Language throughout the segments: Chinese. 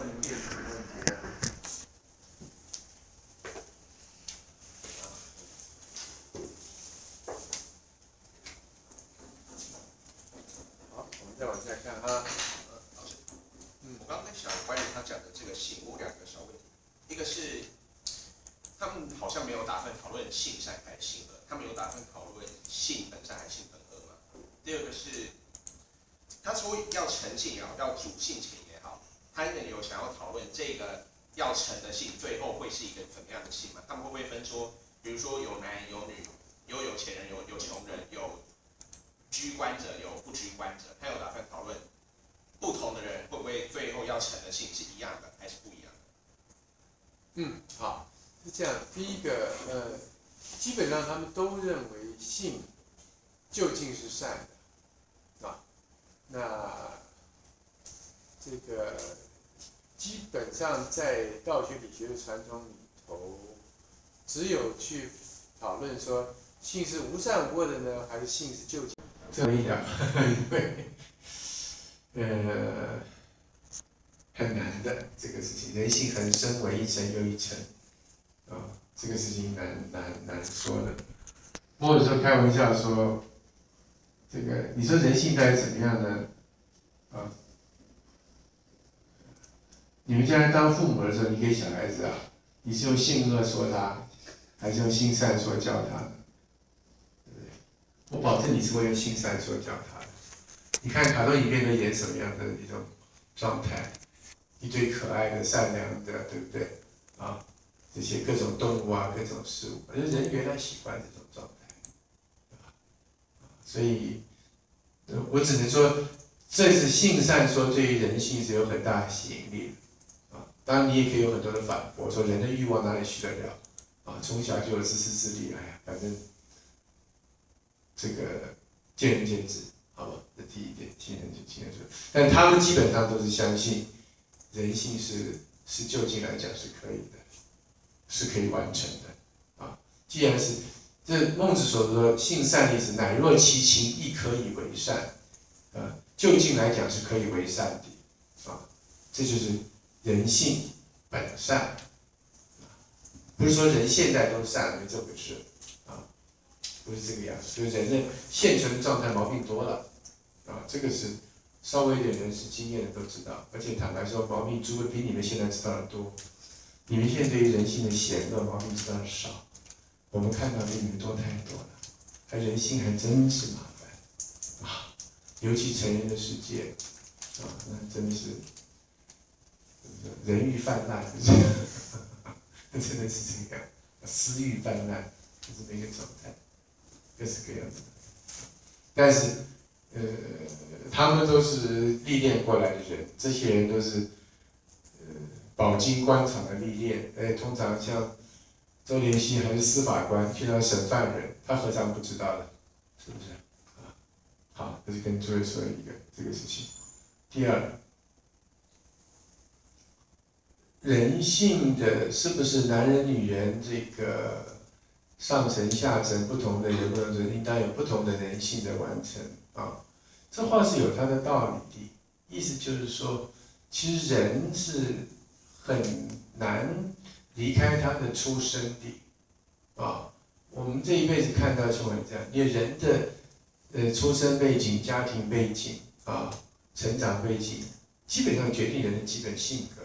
分裂的问题啊。好，我们再往下看哈。嗯，我刚刚在想关于他讲的这个性，我有两个小问题，一个是他们好像没有打算讨论性善还是性恶，他们有打算讨论性本善还是性本恶吗？第二个是，他说要成性也好，要主性情也好，他们有想要讨论这个要成的性最后会是一个怎么样的性吗？他们会不会分说，比如说有男有女，有有钱人有有穷人，有居官者有不居官者，他有打算讨论不同的人会不会最后要成的性是一样的还是不一样的？嗯，好，是这样。第一个，呃，基本上他们都认为性究竟是善的，啊，那这个基本上在道学理学的传统里头，只有去讨论说性是无善无恶的呢，还是性是究竟这么一点，因为呃很难的这个事情，人性很深为一层又一层，啊，这个事情难难难说的。或者说开玩笑说，这个你说人性到底怎么样呢？你们将来当父母的时候，你给小孩子啊，你是用性恶说他，还是用性善说教他？对不对？我保证你是会用性善说教他的。你看卡通影片都演什么样的一种状态？一堆可爱的、善良的，对不对？啊，这些各种动物啊，各种事物，人原来喜欢这种状态，所以，我只能说，这是性善说对于人性是有很大的吸引力的。当然，你也可以有很多的反驳，说人的欲望哪里去得了？啊，从小就有自私自利，哎呀，反正这个见仁见智，好吧？这第一点，听人就听人说，但他们基本上都是相信人性是是就近来讲是可以的，是可以完成的啊。既然是这孟子所说性善利是乃若其情，亦可以为善，啊，就近来讲是可以为善的啊，这就是人性本善。不是说人现在都善，没这回事啊，不是这个样子。就是人的现存的状态毛病多了啊，这个是稍微有点人事经验的都知道。而且坦白说，毛病诸位比你们现在知道的多。你们现在对于人性的险恶毛病知道的少，我们看到比你们多太多了。还人性还真是麻烦啊，尤其成人的世界啊，那真的是人欲泛滥。这真的是这样，私欲泛滥，就是这个状态，各式各样的。但是，呃，他们都是历练过来的人，这些人都是，呃，饱经官场的历练。哎，通常像周连熙还是司法官，去到审犯人，他何尝不知道呢？是不是？好，这是跟诸位说一个这个事情。第二。人性的是不是男人、女人这个上层、下层不同的人格人应当有不同的人性的完成啊？这话是有它的道理的，意思就是说，其实人是很难离开他的出生地啊。我们这一辈子看到就会这样，因为人的呃出生背景、家庭背景啊、成长背景，基本上决定人的基本性格。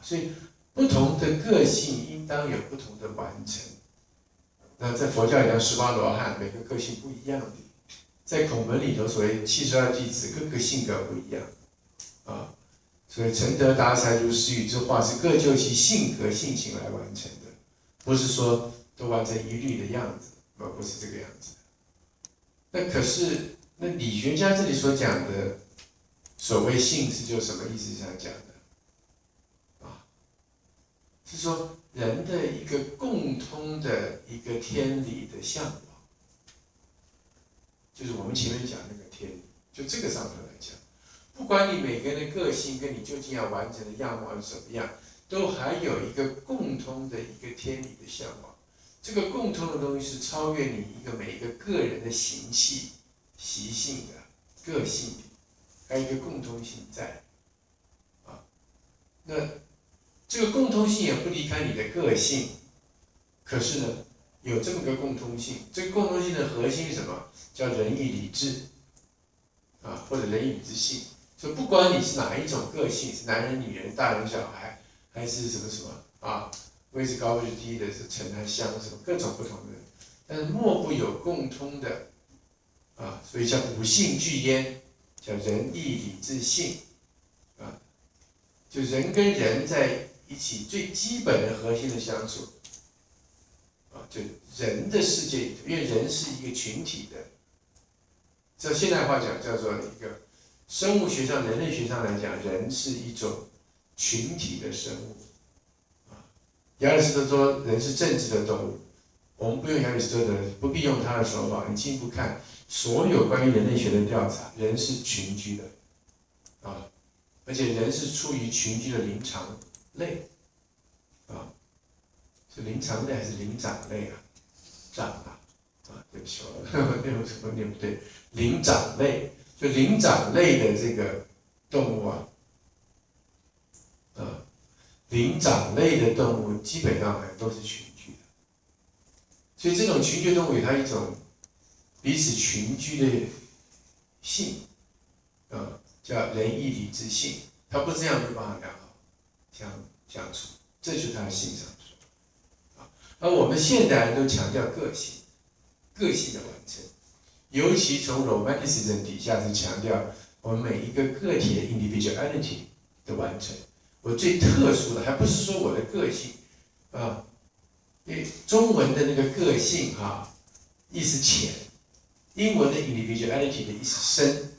所以，不同的个性应当有不同的完成。那在佛教里讲十八罗汉，每个个性不一样的；在孔门里头，所谓七十二弟子，各个性格不一样。啊，所以承德达才如是语之化，是各就其性格性情来完成的，不是说都完成一律的样子，而不是这个样子。那可是，那理学家这里所讲的所谓性是就什么意思？想讲？是说人的一个共通的一个天理的向往，就是我们前面讲那个天理，就这个上头来讲，不管你每个人的个性跟你究竟要完成的样貌是什么样，都还有一个共通的一个天理的向往。这个共通的东西是超越你一个每一个个人的形气、习性的个性，还有一个共通性在。啊那这个共通性也不离开你的个性，可是呢，有这么个共通性，这个共通性的核心是什么？叫仁义礼智，啊，或者仁义礼智信。就不管你是哪一种个性，是男人、女人、大人、小孩，还是什么什么啊，位置高位置低的，是城还是乡，什么各种不同的人，但是莫不有共通的，啊，所以叫五性俱焉，叫仁义礼智信。啊就人跟人在一起最基本的核心的相处，啊，就人的世界，因为人是一个群体的，这现代话讲叫做一个生物学上、人类学上来讲，人是一种群体的生物，啊，亚里士多德说人是政治的动物，我们不用亚里士多德，不必用他的手法，你进一步看所有关于人类学的调查，人是群居的，啊。而且人是出于群居的灵长类，啊，是灵长类还是灵长类啊？长啊，啊，对不起，我 念什么念不对？灵长类，就灵长类的这个动物啊，啊，灵长类的动物基本上还都是群居的，所以这种群居动物有它一种彼此群居的性，啊。叫仁义礼智信，它不是这样就帮他相相处，这就是他的性上说啊。而我们现代人都强调个性，个性的完成，尤其从 Romanticism 底下是强调我们每一个个体的 individuality 的完成。我最特殊的，还不是说我的个性啊，因为中文的那个个性哈，意思浅，英文的 individuality 的意思深。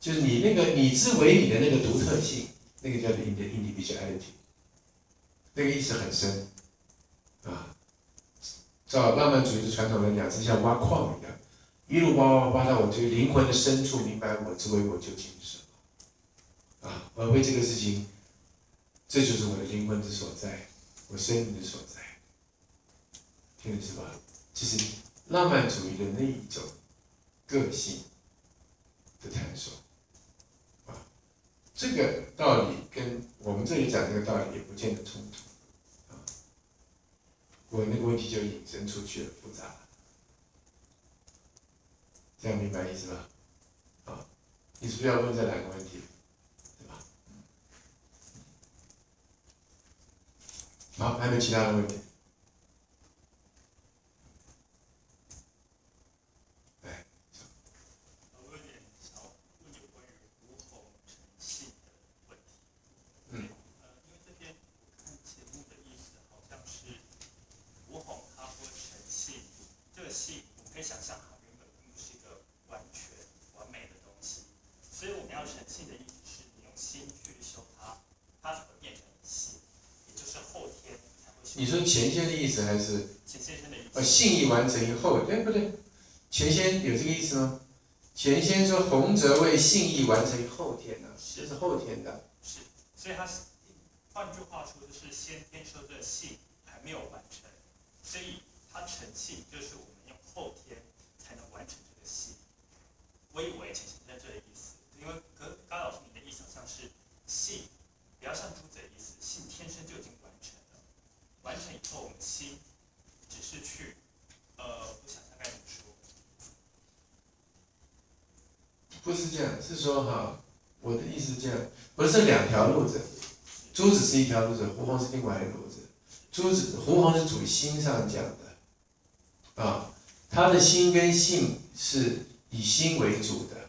就是你那个你之为你的那个独特性，那个叫做 individuality，那个意思很深，啊，照浪漫主义的传统来讲，是像挖矿一样，一路挖挖挖到我这个灵魂的深处，明白我之为我究竟是什么，啊，而为这个事情，这就是我的灵魂之所在，我生命的所在，听得是吧？这是浪漫主义的那一种个性的探索。这个道理跟我们这里讲这个道理也不见得冲突，啊，我那个问题就引申出去了，复杂，这样明白意思吧？啊，你是不是要问这两个问题，对吧？好，还有没有其他的问题？你用心去修它，它怎么变成性，也就是后天才会。你说前先的意思还是？前先生的意思。呃，信义完成以后，哎，不对，前先有这个意思吗？前先说洪泽为信义完成于后天呢，这是后天的。是，所以他是，换句话说，就是先天说的信还没有完成，所以他成信就是我们用后天才能完成这个信。我以为前先生这个意思，因为跟高老师你的意思好像是信，不要像朱子的意思，信天生就已经。完成了，完成以后，我们心只是去，呃，我想想该怎么说。不是这样，是说哈，我的意思是这样，不是两条路子，朱子是一条路子，胡红是另外一个路子。朱子胡红是主心上讲的，啊，他的心跟性是以心为主的，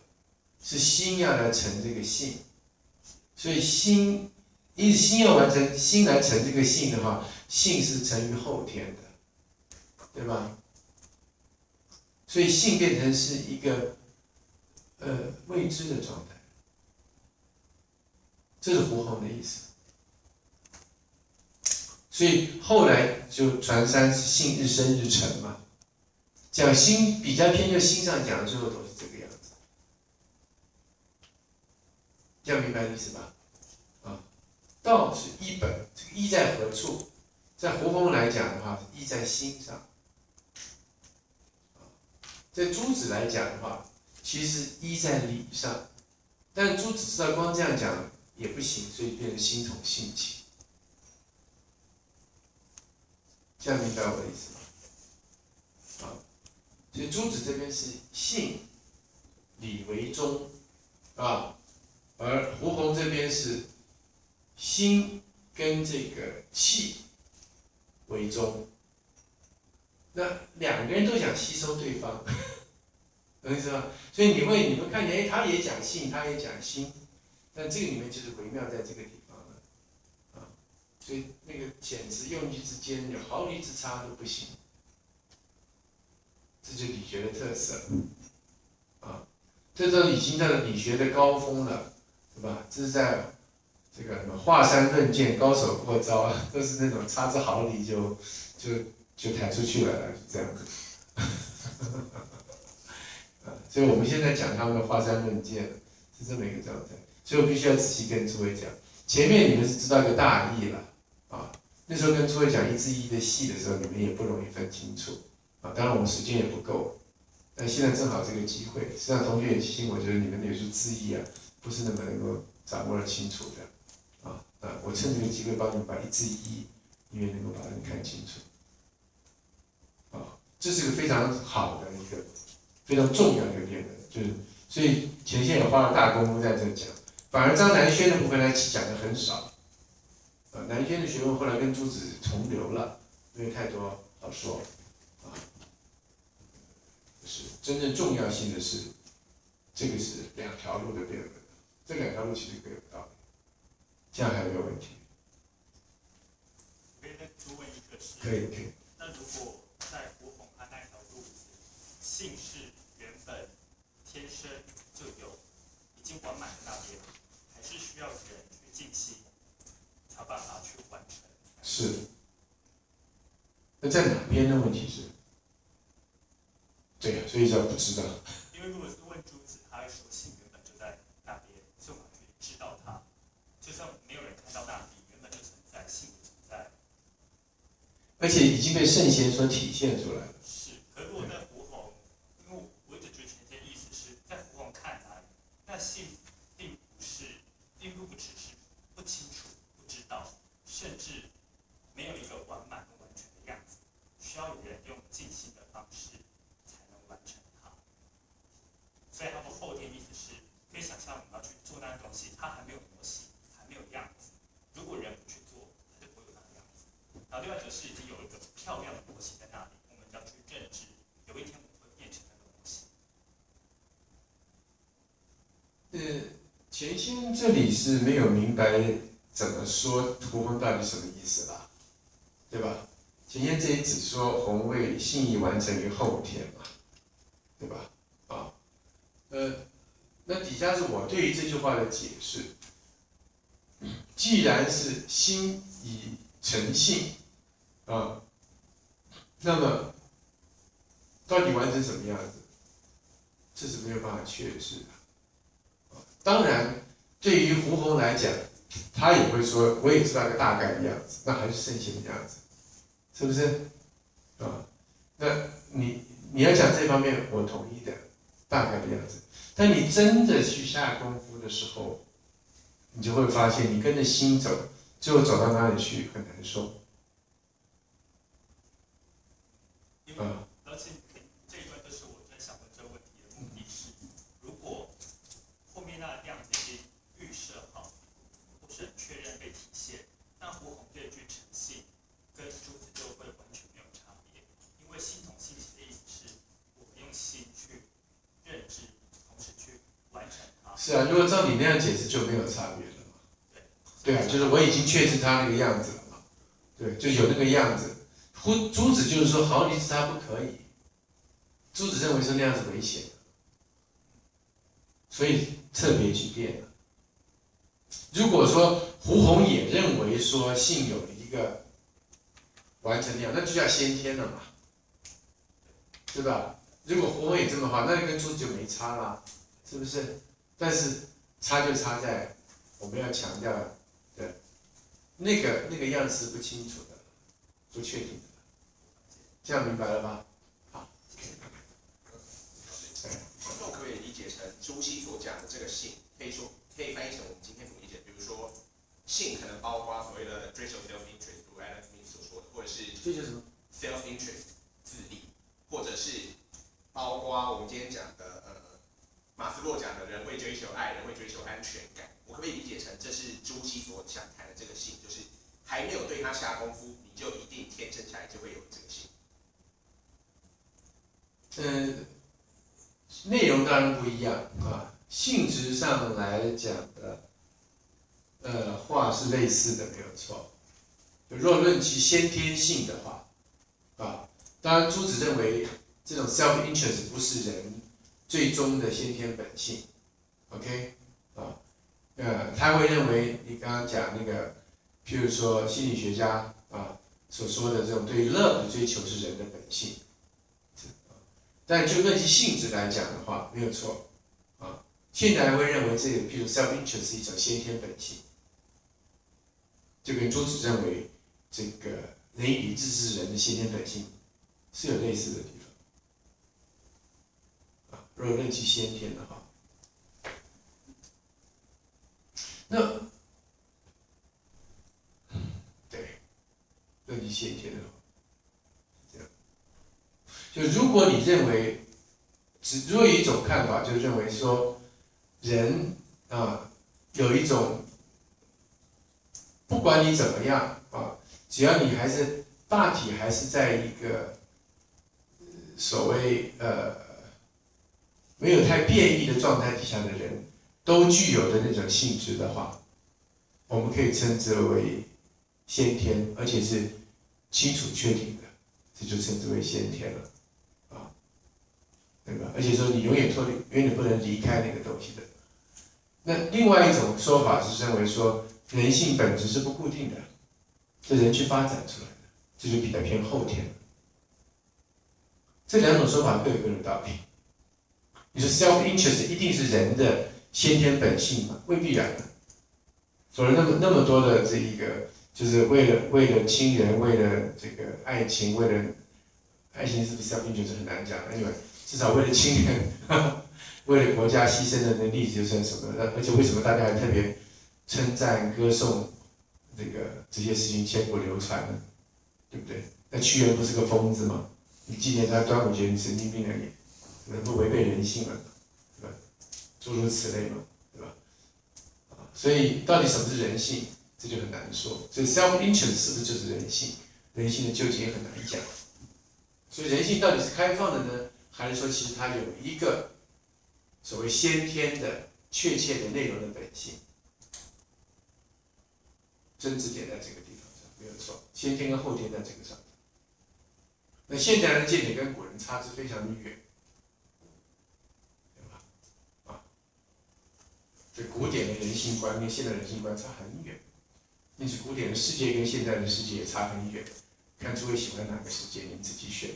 是心要来成这个性，所以心，因此心要完成，心来成这个性的话。性是成于后天的，对吧？所以性变成是一个呃未知的状态，这是胡红的意思。所以后来就传三性日生日成嘛，讲心比较偏就心上讲的，最后都是这个样子，这样明白意思吧？啊，道是一本，这个一在何处？在胡风来讲的话，一在心上；在朱子来讲的话，其实一在理上。但朱子知道光这样讲也不行，所以变成心从性起。这样明白我的意思吗？啊，所以朱子这边是性，理为中，啊，而胡红这边是心跟这个气为中。那两个人都想吸收对方，懂意思吗？所以你会你们看见，哎，他也讲性，他也讲心，但这个里面就是微妙在这个地方了，啊，所以那个简直用句之间有毫厘之差都不行，这就是理学的特色，啊，这都已经到了理学的高峰了，是吧？这是在这个什么华山论剑，高手过招啊，都是那种差之毫厘就就。就抬出去了，这样子。啊，所以我们现在讲他们的华山论剑是这么一个状态，所以我必须要仔细跟诸位讲。前面你们是知道一个大意了，啊，那时候跟诸位讲一字一的细的时候，你们也不容易分清楚，啊，当然我们时间也不够，但现在正好这个机会，实际上同学也提醒我，觉得你们有时候字义啊，不是那么能够掌握的清楚的，啊，啊，我趁这个机会帮你把一字一，因为能够把它看清楚。啊这是个非常好的一个非常重要的一个辩论，就是所以前线也花了大功夫在这讲，反而张南轩的部分呢讲的很少，呃，南轩的学问后来跟朱子重流了，因为太多好说，啊，是真正重要性的是，这个是两条路的辩论，这两条路其实各有道理，这样还有没有问题？可以问一个？可以。可以。那如果在胡红他那条路子，姓氏原本天生就有已经完满的那边，还是需要人去尽心，才办法去完成。是。那在哪边的问题是？对呀，所以。叫不知道。因为如果是问朱子，他会说姓原本就在那边，所以我们可以知道他，就算没有人看到那里，原本就存在，姓存在。而且已经被圣贤所体现出来了。是，可如果在胡红，因为我一直觉得前天意思是在胡红看来，那性并不是，并不只是不清楚、不知道，甚至没有一个完满、完全的样子，需要有人用静心的方式才能完成它。所以他们后天意思是，可以想象我们要去做那东西，它还没有模型，还没有样子。如果人不去做，它就不会有那个样子。然后另外则是已经。漂亮的模型在那里，我们要去认知，有一天我们会变成那个模型。呃，钱先这里是没有明白怎么说图风到底什么意思吧？对吧？前面这里只说红卫信义完成于后天嘛，对吧？啊，呃，那底下是我对于这句话的解释。既然是心已成性，啊。那么，到底完成什么样子？这是没有办法确认的。当然，对于胡红来讲，他也会说，我也知道个大概的样子，那还是圣贤的样子，是不是？啊，那你你要讲这方面，我同意的，大概的样子。但你真的去下功夫的时候，你就会发现，你跟着心走，最后走到哪里去，很难受。啊，而且这一段就是我在想问这个问题的目的是，如果后面那样子已经预设好，不是很确认被体现，那胡红这句诚信跟朱子就会完全没有差别，因为心同心起的意思是，我们用心去认知，同时去完成它。是啊，如果照你那样解释就没有差别了嘛。对。对啊，就是我已经确知他那个样子了嘛。对，就有那个样子。胡朱子就是说毫厘之差不可以，朱子认为是那样子危险的，所以特别去变了。如果说胡红也认为说性有一个完成量，那就叫先天了嘛，对吧？如果胡红也这么话，那就跟朱子就没差了，是不是？但是差就差在我们要强调的，那个那个样式不清楚的，不确定的。这样明白了吗？好。那可不可以理解成朱熹所讲的这个性，可以说可以翻译成我们今天怎么理解？比如说，性可能包括所谓的追求 self interest，如 Adam Smith 所说的，或者是追求什么？self interest 自利，或者是包括我们今天讲的呃马斯洛讲的人会追求爱，人会追求安全感，我可不可以理解成这是朱熹所想谈的这个性，就是还没有对他下功夫，你就一定天生下来就会有这个性。嗯，内容当然不一样啊，性质上来讲的，呃，话是类似的，没有错。若论其先天性的话，啊，当然朱子认为这种 self interest 不是人最终的先天本性，OK，啊，呃，他会认为你刚刚讲那个，譬如说心理学家啊所说的这种对 love 的追求是人的本性。但就论其性质来讲的话，没有错，啊，现代会认为这个，譬如 self interest 是一种先天本性，就跟朱子认为这个人以理智治人的先天本性是有类似的。地方，啊，若论其先天的话，那对，论其先天的话。就如果你认为，只如果有一种看法，就认为说，人啊有一种，不管你怎么样啊，只要你还是大体还是在一个所谓呃没有太变异的状态底下的人，都具有的那种性质的话，我们可以称之为先天，而且是清楚确定的，这就称之为先天了。啊对吧？而且说你永远脱离，永远不能离开那个东西的。那另外一种说法是认为说人性本质是不固定的，是人去发展出来的，这就比较偏后天。这两种说法各有各的道理。你说 self interest 一定是人的先天本性吗？未必然的。所以那么那么多的这一个，就是为了为了亲人，为了这个爱情，为了爱情是不是 self interest 很难讲，Anyway，。至少为了亲人，为了国家牺牲的那例子就算什么？那而且为什么大家还特别称赞、歌颂这个这些事情千古流传呢？对不对？那屈原不是个疯子吗？你纪念他端午节，你神经病而已，能不违背人性了，对吧？诸如此类嘛，对吧？啊，所以到底什么是人性，这就很难说。所以 self interest 是不是就是人性？人性的究竟也很难讲。所以人性到底是开放的呢？还是说，其实它有一个所谓先天的确切的内容的本性，争执点在这个地方上没有错，先天跟后天在这个上。那现代人的见解跟古人差之非常的远，对吧？啊，这古典的人性观跟现代人性观差很远，因此古典的世界跟现代的世界也差很远。看诸位喜欢哪个世界，你自己选。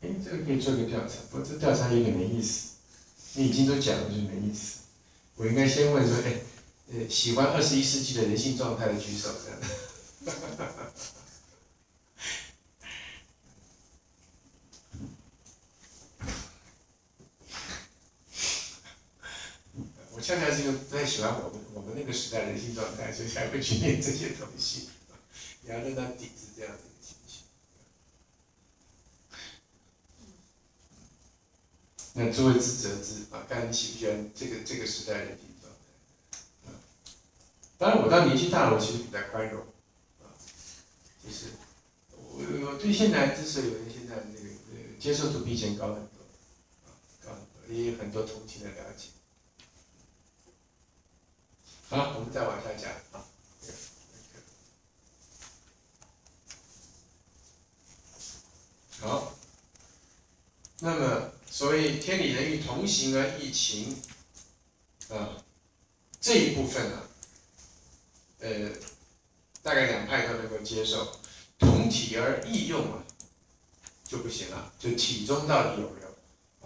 哎，这个可以做个调查，不过这调查有点没意思。你已经都讲了，就没意思。我应该先问说，哎，呃，喜欢二十一世纪的人性状态的举手，这样。我恰恰是因为不太喜欢我们我们那个时代人性状态，所以才会去念这些东西，也要让他抵制这样子。那诸位自责之啊，看你喜不喜欢这个这个时代人性状态，当然我到年纪大了，我其实比较宽容，啊，就是我我对现在之所以有现在这个接受度比以前高很多，啊，高很多，也有很多同情的了解。好，我们再往下讲啊。好，那么。所谓天理人欲同行而异情，啊，这一部分呢，呃，大概两派都能够接受，同体而异用啊，就不行了。就体中到底有没有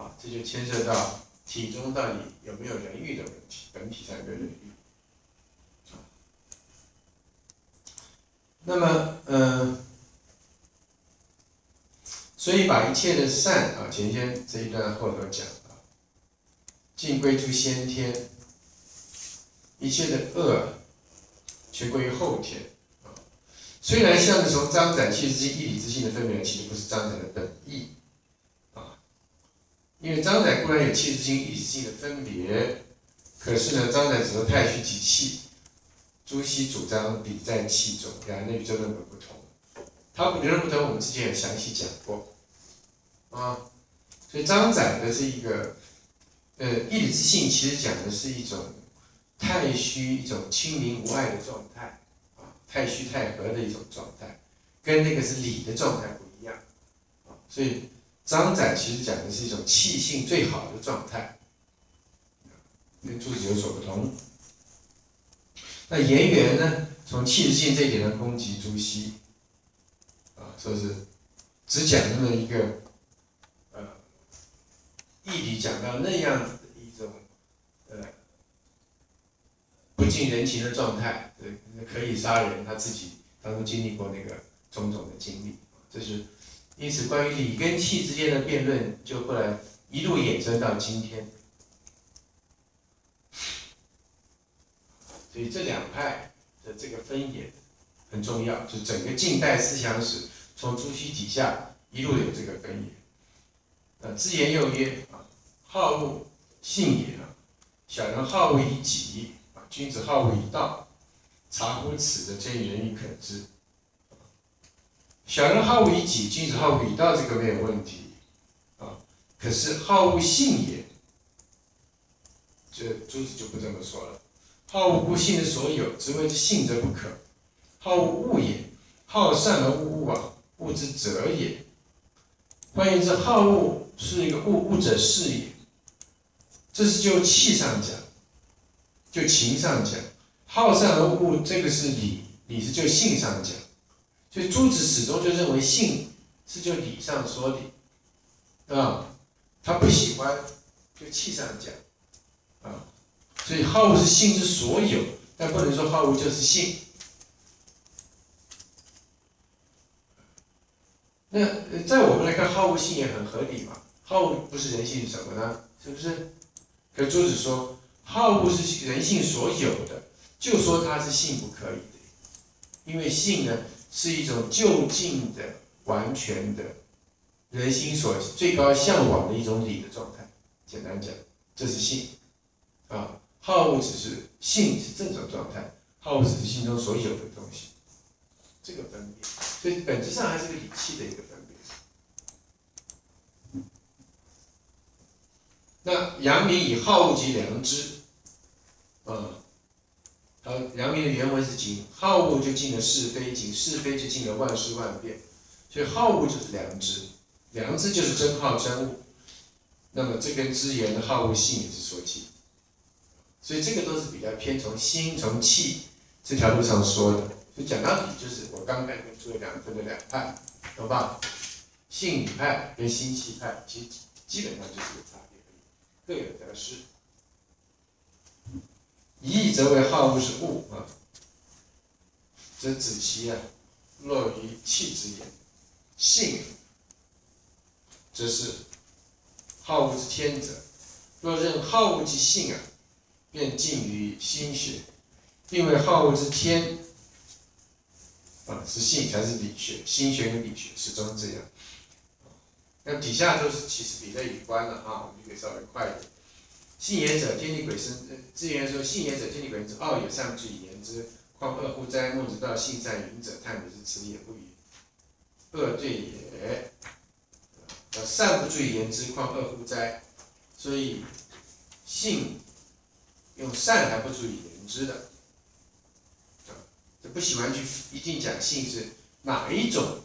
啊？这就牵涉到体中到底有没有人欲的问题，本体上有没有人欲啊？那么，嗯，所以把一切的善啊，前先这一段后头讲啊，尽归诸先天；一切的恶，全归于后天啊。虽然像是从张载气之性、义理之性的分别，其实不是张载的本意啊，因为张载固然有气之性、义理之性的分别，可是呢，张载只是太虚即气，朱熹主张理在气中，两内就认为不同。他理论不同，我们之前有详细讲过，啊，所以张载的这一个，呃，义理之性，其实讲的是一种太虚、一种清明无碍的状态，啊，太虚太和的一种状态，跟那个是理的状态不一样，啊，所以张载其实讲的是一种气性最好的状态，跟朱子有所不同。那颜渊呢，从气质性这一点上攻击朱熹。啊说是只讲那么一个，呃，义理讲到那样子的一种，呃，不近人情的状态，对，可以杀人，他自己当中经历过那个种种的经历，这是因此关于理跟气之间的辩论，就后来一路衍生到今天，所以这两派的这个分野很重要，就整个近代思想史。从朱熹底下一路有这个分野，啊，知言又曰啊，好恶性也，小人好恶以己啊，君子好恶以道，察乎此的真人亦可知。小人好恶以己，君子好恶以道，这个没有问题啊。可是好恶性也，这朱子就不这么说了。好恶不信的所有，只为性则不可。好恶物也，好善而恶物啊。物之者也，换言之，好恶是一个物物者是也。这是就气上讲，就情上讲，好善而恶，这个是理，理是就性上讲。所以朱子始终就认为性是就理上说理，啊，他不喜欢就气上讲，啊，所以好恶是性之所有，但不能说好恶就是性。那在我们来看，好恶性也很合理嘛。好恶不是人性是什么呢？是不是？可朱子说，好恶是人性所有的，就说它是性不可以的，因为性呢是一种就近的、完全的，人心所最高向往的一种理的状态。简单讲，这是性啊。好恶只是性是正常状态，好恶只是心中所有的东西。这个分别，所以本质上还是个理气的一个分别。那阳明以好恶及良知，嗯，好，阳明的原文是尽好恶就尽了是非，尽是非就尽了万事万变，所以好恶就是良知，良知就是真好真恶。那么这跟知言的好恶性也是说起，所以这个都是比较偏从心从气这条路上说的。就讲到底，就是我刚才跟诸位两分的两派，懂吧？性理派跟心气派，其实基本上就是个差别，各有得失。一则为好恶是物啊，则子其啊，落于气之言；性则是好恶之天者。若认好恶即性啊，便近于心学，并为好恶之天。啊，是性才是理学，心学跟理学始终这样。那底下都是其实比较有关了啊，我们就可以稍微快一点。性言者，天地鬼神。自言说，性言者，天地鬼神之奥也，善不足以言之。况恶乎哉？孟子道：性善淫者，叹为之此也不语。恶对也。善不足以言之，况恶乎哉？所以性用善还不足以言之的。啊就不喜欢去一定讲性是哪一种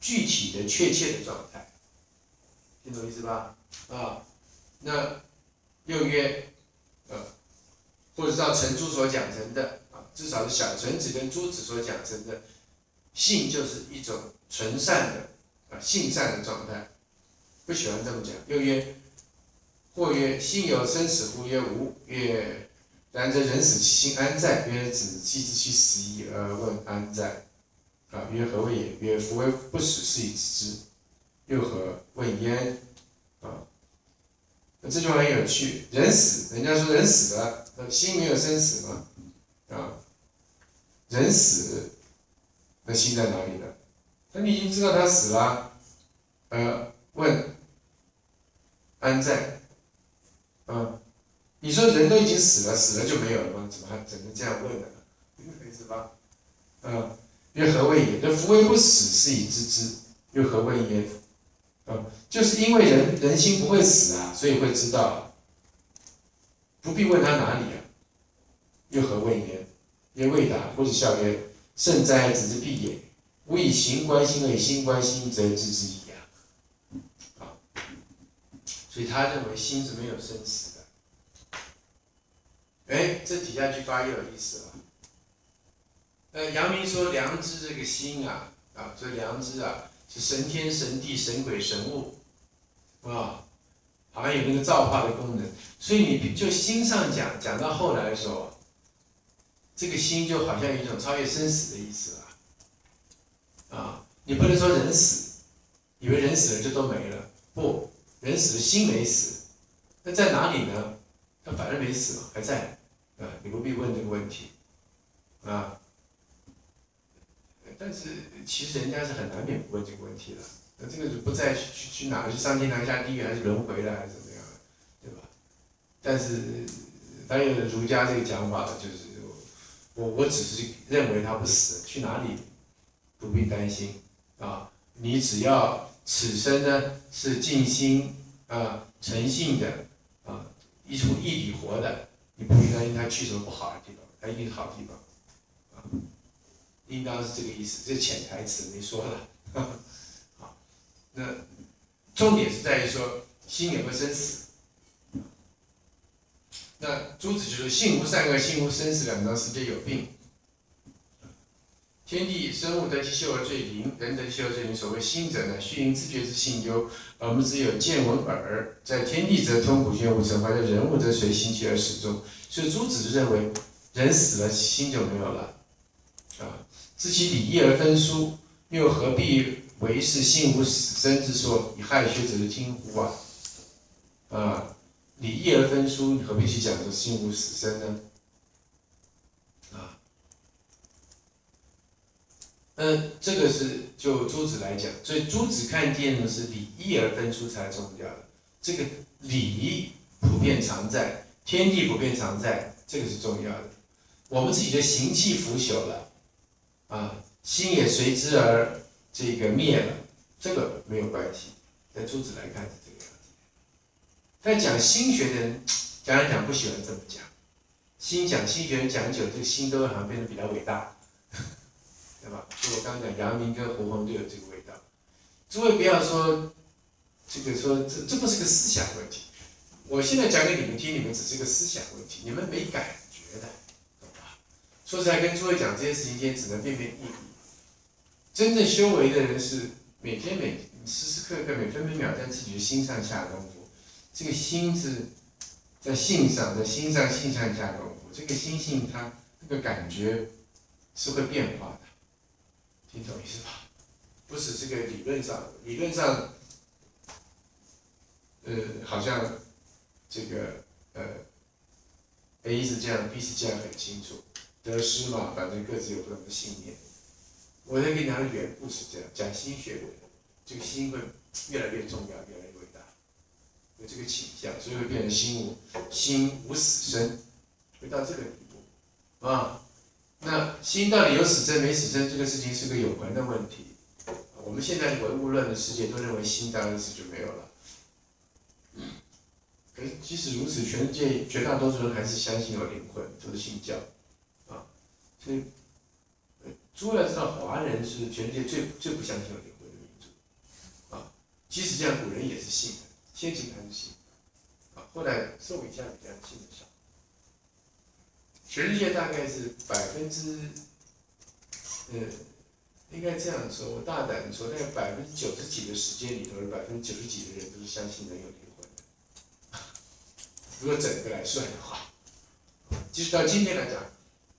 具体的确切的状态，听懂意思吧？啊，那又曰，呃，或者照陈朱所讲成的啊，至少是小陈子跟朱子所讲成的性就是一种纯善的啊性善的状态，不喜欢这么讲。又曰，或曰心有生死乎？曰无。曰然则人死其心安在？曰：子既知其死矣，而问安在？啊，曰何谓也？曰：夫为不死，是以知之。又何问焉？啊，那这句话很有趣。人死，人家说人死了，那心没有生死吗？啊，人死，那心在哪里呢？那你已经知道他死了，呃，问安在？啊，你说人都已经死了，死了就没有了吗？怎么还怎能这样问呢？明白意思吧？啊，曰何谓也？这夫为不死，是以知之。又何谓也？啊，就是因为人人心不会死啊，所以会知道，不必问他哪里啊。又何谓也？曰未答，或者笑曰：圣哉，子之必也。吾以形观心，以心观心，则知之矣。所以他认为心是没有生死的。哎，这底下句发又有意思了。呃，阳明说良知这个心啊，啊，这良知啊。是神天神地神鬼神物，啊，好像有那个造化的功能，所以你就心上讲，讲到后来的时候，这个心就好像有一种超越生死的意思了，啊，你不能说人死，以为人死了就都没了，不，人死了心没死，那在哪里呢？他反而没死嘛，还在，啊，你不必问这个问题，啊。但是其实人家是很难免不问这个问题的，那这个就不再去去去哪去上天堂下地狱还是轮回了还是怎么样，对吧？但是当然儒家这个讲法就是我我只是认为他不死，去哪里不必担心啊，你只要此生呢是尽心啊诚信的啊一出一里活的，你不必担心他去什么不好的地方，他一定是好地方。啊应当是这个意思，这潜台词没说了。好，那重点是在于说心有没有生死。那朱子就说：“性无善恶，性无生死，两张世界有病。天地生物得其秀而最灵，人得其秀而最灵。所谓心者呢，虚因自觉之性忧，而我们只有见闻耳。在天地则通古今无成，或者人物则随心气而始终。所以朱子就认为，人死了，心就没有了。啊。”知其礼义而分殊，又何必为是心无死生之说，以害学者听乎啊？啊，礼义而分殊，你何必去讲这心无死生呢？嗯，这个是就朱子来讲，所以朱子看见的是理义而分出才重要的。这个理普遍常在，天地普遍常在，这个是重要的。我们自己的行气腐朽了。啊，心也随之而这个灭了，这个没有关系。在朱子来看是这个样子。但讲心学的人 讲来讲不喜欢这么讲，心讲心学人讲久，这个心都好像变得比较伟大，对吧？就我刚讲阳明跟胡风都有这个味道。诸位不要说这个说这这不是个思想问题，我现在讲给你们听，你们只是个思想问题，你们没感觉的。说实在，跟诸位讲这些事情，今天只能变变意义。真正修为的人是每天每时时刻刻、每分每秒在自己的心上下功夫。这个心是在性上，在心上性上下功夫。这个心性，它那个感觉是会变化的，你懂意思吧？不是这个理论上，理论上，呃，好像这个呃，A 是这样，B 是这样，很清楚。得失嘛，反正各自有不同的信念。我在跟你讲的远不是这样，讲心学的，这个心会越来越重要，越来越伟大，有这个倾向，所以会变成心无心无死生，会到这个地步啊。那心到底有死生没死生，这个事情是个永恒的问题。我们现在唯物论的世界都认为心当然死就没有了。可是即使如此，全世界绝大多数人还是相信有灵魂，都是信教。啊所以，诸位要知道，华人是全世界最最不相信有灵魂的民族，啊，即使这样，古人也是信的，先秦还是信的，啊，后来宋以下比较信的少。全世界大概是百分之，嗯，应该这样说，我大胆的说，大概百分之九十几的时间里头，百分之九十几的人都是相信人有灵魂的。如果整个来算的话，即使到今天来讲。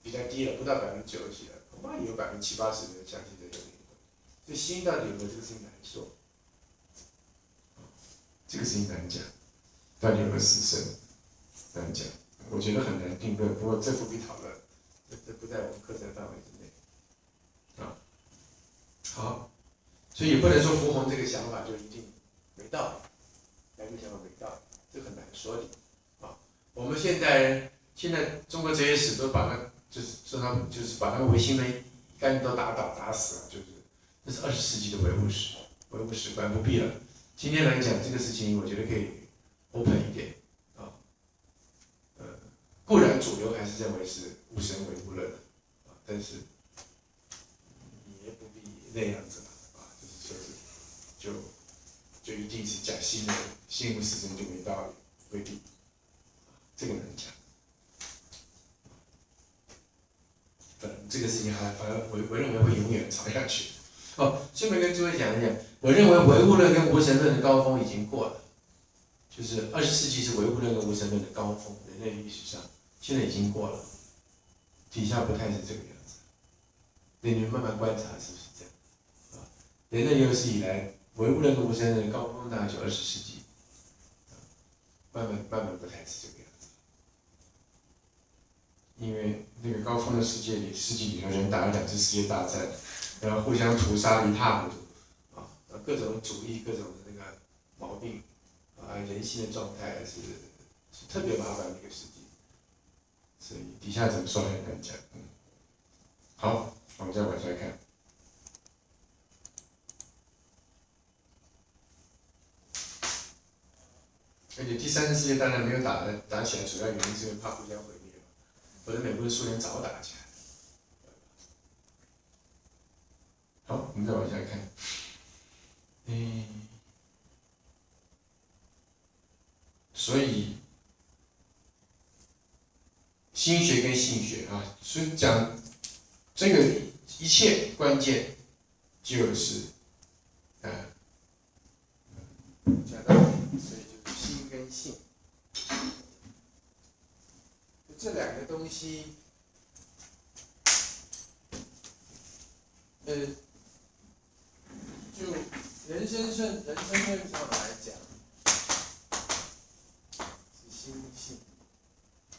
比较低了，不到百分之九十几了，恐怕有百分之七八十的人相信这个灵魂。所以心到底有没有这个事情难说。这个事情难讲，到底有没有死生，难讲，我觉得很难定论。不过这不必讨论，这这不在我们课程范围之内，啊，好，所以也不能说胡洪这个想法就一定没道理，哪个想法没道理，这很难说的，啊，我们现在现在中国哲学史都把那就是说他们就是把那个唯心的干都打倒打死了，就是这是二十世纪的唯物史，唯物史观不必了。今天来讲这个事情，我觉得可以 open 一点，固然主流还是认为是无神唯物论啊，但是也不必那样子啊，就是说是就就一定是讲心的心无始终就没道理，未必，这个能讲。反这个事情还反而我我认为会永远长下去。哦，顺便跟诸位讲一讲，我认为唯物论跟无神论的高峰已经过了，就是二十世纪是唯物论跟无神论的高峰，人类历史上现在已经过了，底下不太是这个样子。那你们慢慢观察是不是这样？啊，人类有史以来唯物论跟无神论高峰大概就二十世纪，慢慢慢慢不太是这个样子，因为那个高峰的世界里，世纪里头人打了两次世界大战。然后互相屠杀一塌糊涂，啊，各种主义，各种的那个毛病，啊，人性的状态是是特别麻烦的一个世纪，所以底下怎么说很难讲，嗯，好，我们再往下看，而且第三次世界大战没有打的打起来，主要原因是因为怕互相毁灭嘛，否则美国、苏联早打起来。好，我们再往下看。嗯，所以心学跟性学啊，所以讲这个一切关键就是啊，讲到所以就是心跟性这两个东西，呃。就人生顺人生论上来讲，是心性；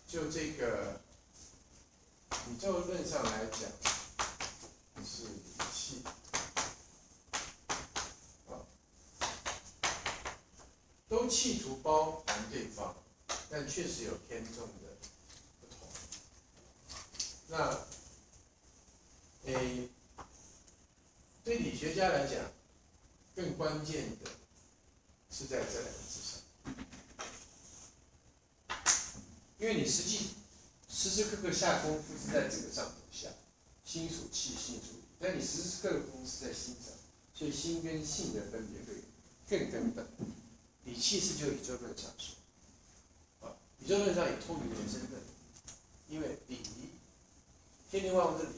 就这个宇宙论上来讲，是气。都企图包含对方，但确实有偏重的不同。那，诶，对理学家来讲。更关键的是在这两个字上，因为你实际时时刻刻下功夫是在这个上头下，心属气，性属理，但你时时刻刻功夫是在心上，所以心跟性的分别会更根本。理气是就宇宙论上说，啊，宇宙论上也通于人身份，因为理，天地万物的理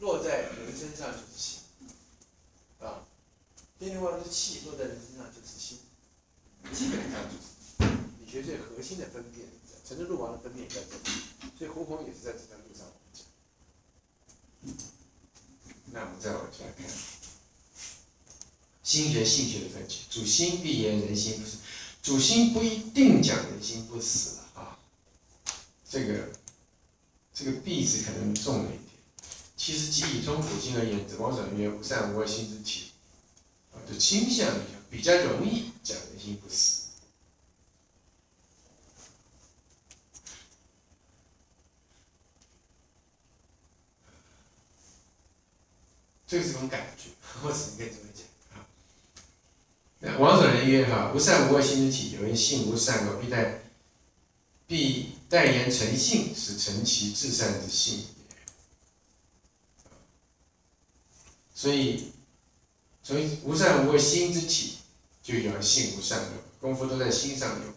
落在人身上就是心，啊。天地万物的气落在人身上就是心，基本上就是理学最核心的分辨。成真路王的分辨在这里，所以胡红也是在这条路上。那我们再往下看，心学、性学的分解。主心必言人心不死，主心不一定讲人心不死啊。这个这个“必”字可能重了一点。其实，即以中古今而言，王者曰：“无善无恶，心之体。”就倾向一下，比较容易讲人心不死，这是种感觉，我只能跟这么讲啊。那王者人曰：哈，无善无恶心之体，有人性无善恶，必待必待言成性，使成其至善之性。所以。所以无善无恶心之体，就要性无善恶，功夫都在心上有。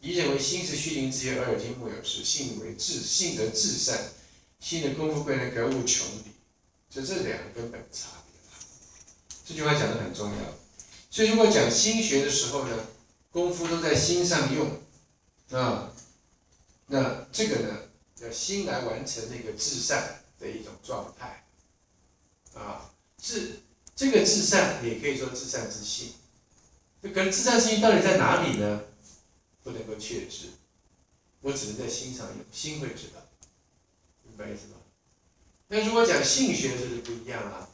一认为心是虚灵之业，耳有听，目有视，性为至，性德至善，心的功夫贵人格物穷理，就这两个根本差别。这句话讲的很重要。所以如果讲心学的时候呢，功夫都在心上用，啊，那这个呢，要心来完成那个至善的一种状态，啊，至。这个至善也可以说至善之性，可是至善之心到底在哪里呢？不能够确知，我只能在心上用，心会知道，明白意思吗？那如果讲性学，这就不一样了。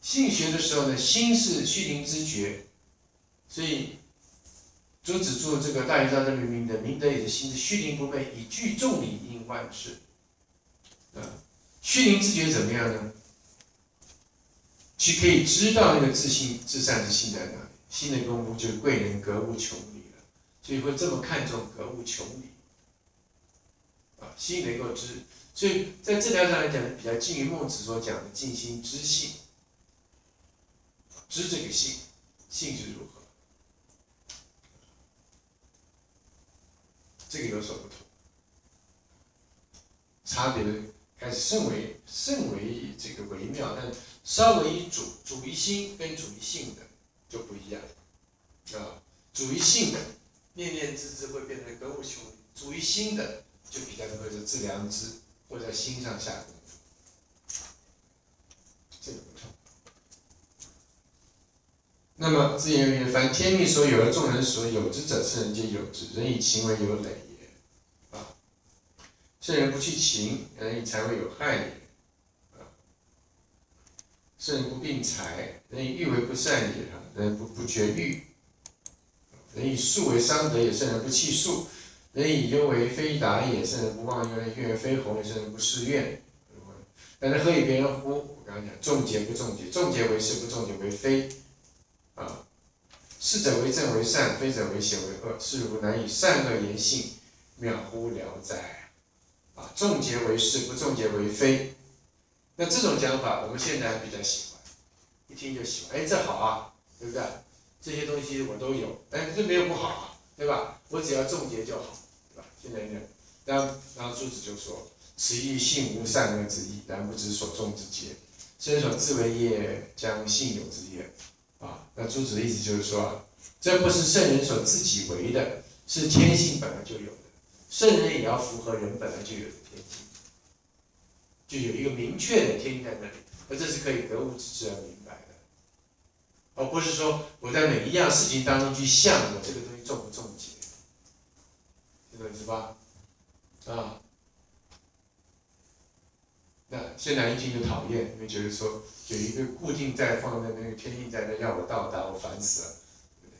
性学的时候呢，心是虚灵知觉，所以朱子做这个大圆章这明明的明德也是心是虚灵不昧，以具众理应万事。啊，虚灵知觉怎么样呢？去可以知道那个自信、至善之心在哪里。心的功夫就是贵人格物穷理了，所以会这么看重格物穷理。心能够知，所以在这条上来讲，比较近于孟子所讲的静心知性。知这个性，性是如何？这个有所不同，差别开始甚为甚为这个微妙，但稍微主主于心跟主于性的就不一样啊。主于性的念念之之会变成格物穷理，主于心的就比较能够是致良知，或在心上下功夫，这个不同。那么自言曰：“凡天命所有而众人所有之者，圣人皆有之。人以情为有累也。啊，圣人不去情，人以财为有害也。啊，圣人不病财，人以欲为不善也。啊，人不不绝欲，人以术为伤德也。圣人不弃术，人以忧为非达也。圣人不忘忧，怨非弘也。圣人不誓愿。但是何以别人乎？我刚刚讲，众结不众结，众结为是，不众结为非。”啊，是者为正为善，非者为邪为恶。是如难以善恶言性渺乎聊哉？啊，众结为是，不众结为非。那这种讲法，我们现在比较喜欢，一听就喜欢。哎，这好啊，对不对？这些东西我都有，哎，这没有不好啊，对吧？我只要众结就好，对吧？现在呢，然后然后朱子就说：“此亦性无善恶之意，然不知所众之结。身所自为业，将性有之业。”啊，那朱子的意思就是说，这不是圣人所自己为的，是天性本来就有的。圣人也要符合人本来就有的天性，就有一个明确的天性在那里，而这是可以格物致知而明白的，而不是说我在每一样事情当中去想我这个东西重不重结，听懂意思吧？啊。那现在一听就讨厌，因为觉得说有一个固定在放在那个天性在那要我到达，我烦死了，对不对？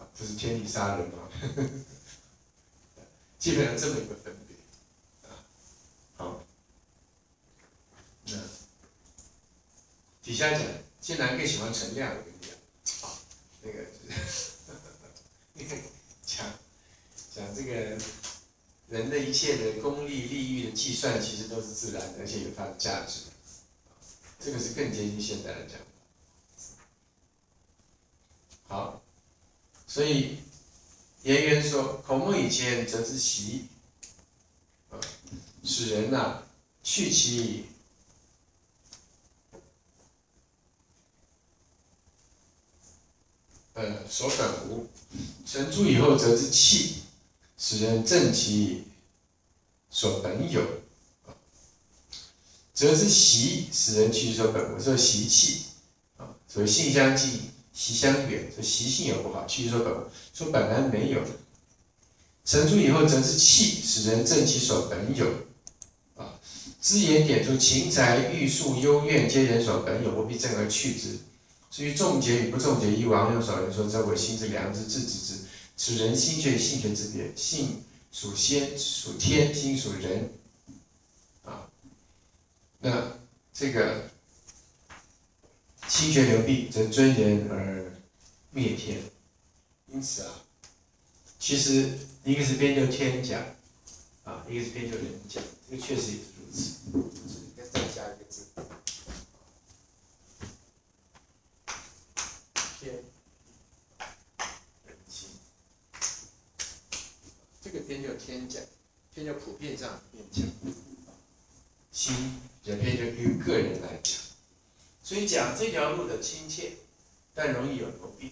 啊，这是天理杀人吗？基本上这么一个分别，啊，好，那底下讲，金南更喜欢陈亮，我跟你讲，那个，你 看讲这个。人的一切的功利利益的计算，其实都是自然的，而且有它的价值。这个是更接近现代的讲。好，所以颜渊说：“孔孟以前，则之习，啊，使人呐去其呃所本无；成诸以后，则之气。”使人正其所本有，则之习；使人去所本无，说习气啊，所谓性相近，习相远。说习性也不好，去所本无，说本来没有。成出以后，则是气，使人正其所本有啊。知言点出情财欲速幽怨，皆人所本有，不必正而去之。至于重结与不重结，依王用所人说，则为心之良知，自知之。此人心却性权之别，性属仙属天，心属人，啊，那这个心权流弊，则尊人而灭天。因此啊，其实一个是编就天讲，啊，一个是编就人讲，这个确实也是如此字，天。这个偏叫偏讲，偏叫普遍上偏讲，心也偏就于个人来讲，所以讲这条路的亲切，但容易有毛病；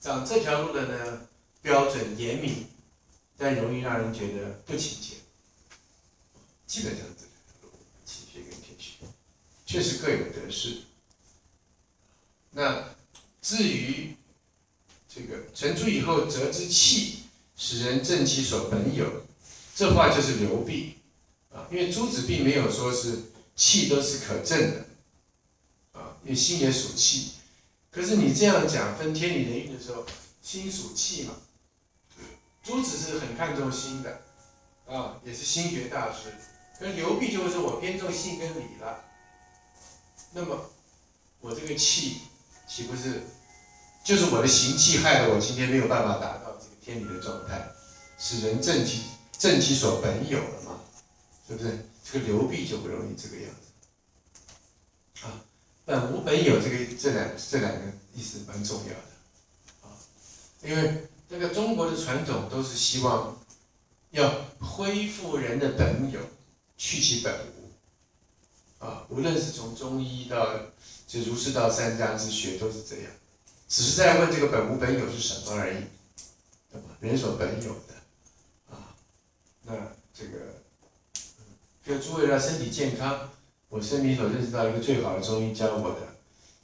讲这条路的呢标准严明，但容易让人觉得不亲切。基本上这条路亲切跟贴切，确实各有得失。那至于。这个成住以后，则之气，使人正其所本有。这话就是流弊啊，因为朱子并没有说是气都是可证的啊，因为心也属气。可是你这样讲分天理人运的时候，心属气嘛，朱子是很看重心的啊，也是心学大师。可流弊就会说我偏重性跟理了，那么我这个气岂不是就是我的行气害得我今天没有办法达到这个天理的状态，使人正气。正其所本有的嘛，是不是？这个流弊就不容易这个样子。啊，本无本有这个这两这两个意思蛮重要的，啊，因为这个中国的传统都是希望要恢复人的本有，去其本无，啊，无论是从中医到就儒释道三家之学都是这样，只是在问这个本无本有是什么而已，对吧？人所本有的。那这个，就诸位要身体健康，我生命所认识到一个最好的中医教我的，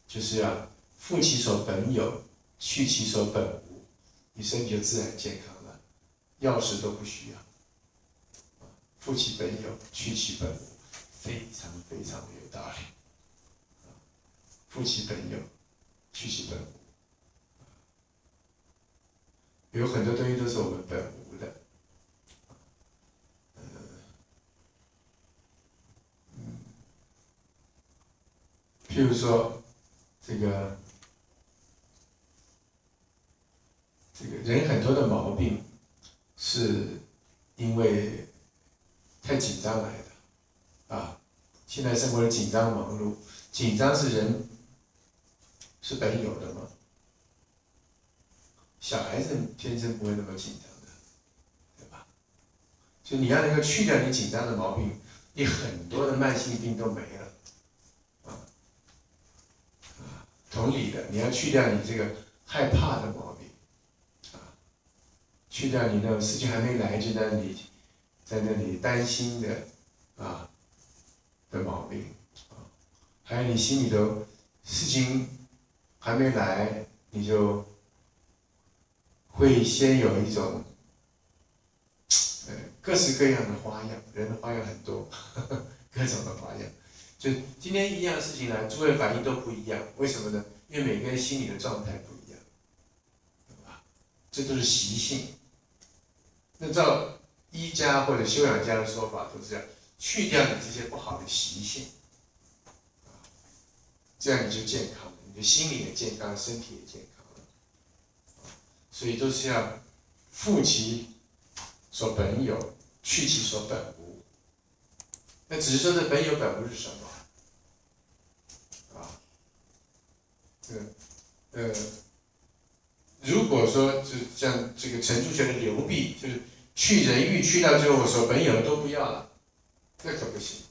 就是要复其所本有，去其所本无，你身体就自然健康了，药食都不需要。复其本有，去其本无，非常非常的有道理。复其本有，去其本无，有很多东西都是我们本无的。譬如说，这个这个人很多的毛病，是因为太紧张来的，啊，现在生活的紧张忙碌，紧张是人是本有的吗？小孩子天生不会那么紧张的，对吧？就你要能够去掉你紧张的毛病，你很多的慢性病都没了。同理的，你要去掉你这个害怕的毛病，啊，去掉你那种事情还没来就在那里，在那里担心的，啊，的毛病，啊，还有你心里头事情还没来，你就会先有一种，各式各样的花样，人的花样很多，各种的花样。就今天一样的事情来，诸位反应都不一样，为什么呢？因为每个人心理的状态不一样，对吧？这都是习性。那照医家或者修养家的说法，都是要去掉你这些不好的习性，这样你就健康了，你的心理也健康，身体也健康了。所以都是要复其所本有，去其所本无。那只是说这本有本无是什么？呃，如果说就像这个陈述学的流弊，就是去人欲去到最后说本有的都不要了，那可不行，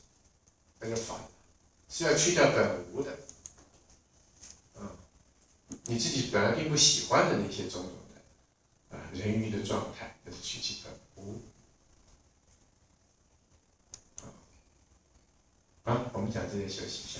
那就反了，是要去掉本无的，嗯，你自己本来并不喜欢的那些种种的啊人欲的状态，那是去其本无。好，我们讲这些休息一下。